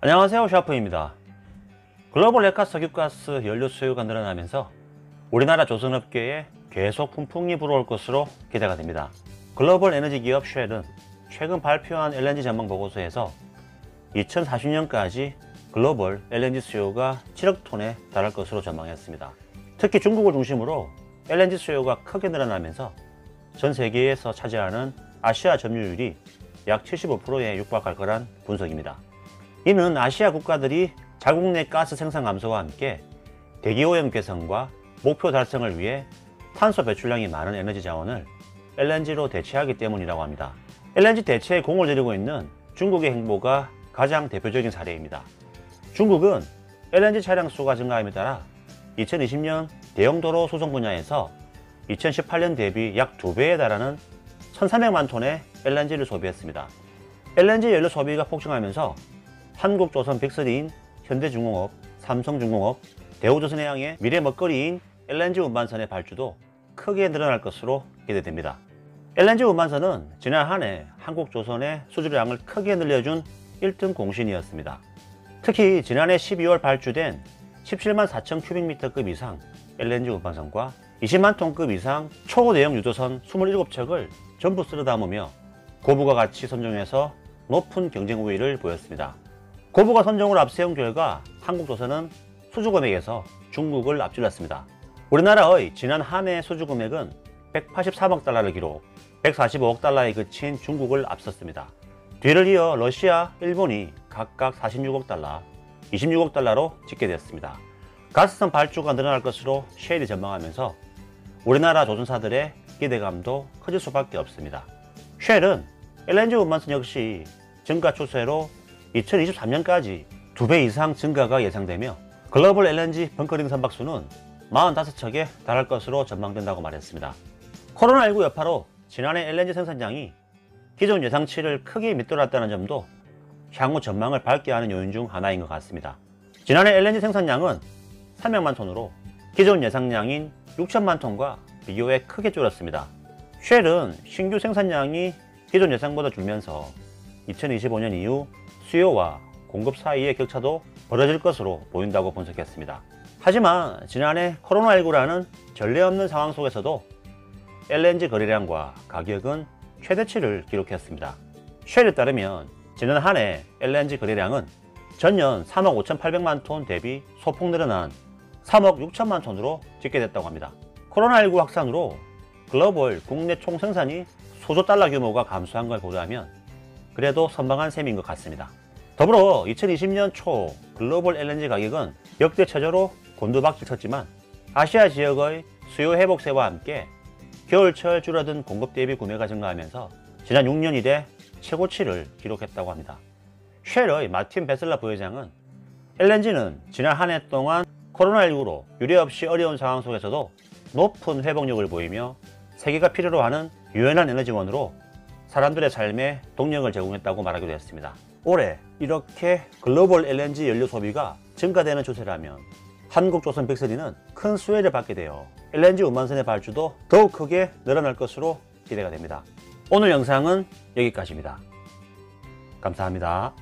안녕하세요 샤프입니다. 글로벌 레카 석유가스 연료 수요가 늘어나면서 우리나라 조선업계에 계속 훈풍이 불어올 것으로 기대가 됩니다. 글로벌 에너지 기업 쉘은 최근 발표한 LNG 전망 보고서에서 2040년까지 글로벌 LNG 수요가 7억 톤에 달할 것으로 전망했습니다. 특히 중국을 중심으로 LNG 수요가 크게 늘어나면서 전 세계에서 차지하는 아시아 점유율이 약 75%에 육박할 거란 분석입니다. 이는 아시아 국가들이 자국 내 가스 생산 감소와 함께 대기오염 개선과 목표 달성을 위해 탄소 배출량이 많은 에너지 자원을 LNG로 대체하기 때문이라고 합니다. LNG 대체에 공을 들이고 있는 중국의 행보가 가장 대표적인 사례입니다. 중국은 LNG 차량 수가 증가함에 따라 2020년 대형 도로 수송 분야에서 2018년 대비 약 2배에 달하는 1,300만 톤의 LNG를 소비했습니다. LNG 연료 소비가 폭증하면서 한국조선 빅3인 현대중공업, 삼성중공업, 대우조선해 양의 미래 먹거리인 LNG 운반선의 발주도 크게 늘어날 것으로 기대됩니다. LNG 운반선은 지난 한 해 한국조선의 수주량을 크게 늘려준 1등 공신이었습니다. 특히 지난해 12월 발주된 17만 4천 큐빅미터급 이상 LNG 운반선과 20만 톤급 이상 초대형 유도선 27척을 전부 쓸어 담으며 고부가 같이 선정해서 높은 경쟁 우위를 보였습니다. 고부가 선정을 앞세운 결과 한국조선은 수주 금액에서 중국을 앞질렀습니다. 우리나라의 지난 한 해 수주 금액은 183억 달러를 기록, 145억 달러에 그친 중국을 앞섰습니다. 뒤를 이어 러시아, 일본이 각각 46억 달러, 26억 달러로 집계되었습니다. 가스선 발주가 늘어날 것으로 쉐일이 전망하면서 우리나라 조선사들의 기대감도 커질 수밖에 없습니다. 쉘은 LNG 운반선 역시 증가 추세로 2023년까지 2배 이상 증가가 예상되며 글로벌 LNG 벙커링 선박수는 45척에 달할 것으로 전망된다고 말했습니다. 코로나19 여파로 지난해 LNG 생산량이 기존 예상치를 크게 밑돌았다는 점도 향후 전망을 밝게 하는 요인 중 하나인 것 같습니다. 지난해 LNG 생산량은 300만 톤으로 기존 예상량인 6천만 톤과 비교해 크게 줄었습니다. 쉘은 신규 생산량이 기존 예상보다 줄면서 2025년 이후 수요와 공급 사이의 격차도 벌어질 것으로 보인다고 분석했습니다. 하지만 지난해 코로나19라는 전례 없는 상황 속에서도 LNG 거래량과 가격은 최대치를 기록했습니다. 쉘에 따르면 지난 한 해 LNG 거래량은 전년 3억 5,800만 톤 대비 소폭 늘어난 3억 6천만 톤으로 집계됐다고 합니다. 코로나19 확산으로 글로벌 국내 총생산이 소조 달러 규모가 감소한 걸 고려하면 그래도 선방한 셈인 것 같습니다. 더불어 2020년 초 글로벌 LNG 가격은 역대 최저로 곤두박질 쳤지만 아시아 지역의 수요 회복세와 함께 겨울철 줄어든 공급 대비 구매가 증가하면서 지난 6년 이래 최고치를 기록했다고 합니다. 쉘의 마틴 베슬라 부회장은 LNG는 지난 한 해 동안 코로나19로 유례없이 어려운 상황 속에서도 높은 회복력을 보이며 세계가 필요로 하는 유연한 에너지원으로 사람들의 삶에 동력을 제공했다고 말하기도 했습니다. 올해 이렇게 글로벌 LNG 연료 소비가 증가되는 추세라면 한국조선 빅3는 큰 수혜를 받게 되어 LNG 운반선의 발주도 더욱 크게 늘어날 것으로 기대가 됩니다. 오늘 영상은 여기까지입니다. 감사합니다.